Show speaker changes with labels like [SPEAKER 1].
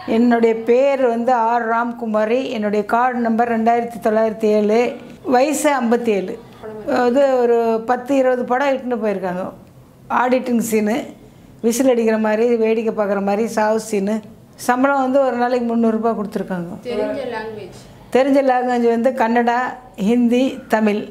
[SPEAKER 1] என்னுடைய பேர் வந்து ஆர் ராம்குமாரி. என்னுடைய கார்டு நம்பர் ரெண்டாயிரத்தி தொள்ளாயிரத்தி ஏழு வயசு ஐம்பத்தி ஏழு இது ஒரு பத்து இருபது படம் இட்டுன்னு போயிருக்காங்க. ஆடிட்டிங் சீனு விசில் அடிக்கிற மாதிரி வேடிக்கை பார்க்குற மாதிரி சாவு சீனு சம்பளம் வந்து ஒரு நாளைக்கு முந்நூறுரூபா கொடுத்துருக்காங்க.
[SPEAKER 2] தெரிஞ்ச லாங்குவேஜ்
[SPEAKER 1] தெரிஞ்ச லாங்குவேஜ் வந்து கன்னடா ஹிந்தி தமிழ்.